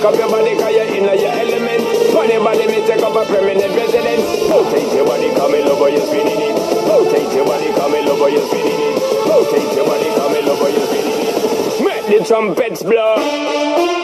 Pick up your body, cause you're in your element. Funny body, me take up a permanent residence. Rotate your body, come in, love, you're spinning it. Rotate your body, come in, love, you're spinning it. Rotate your body, come in, love, you're spinning it. Make the trumpets blow.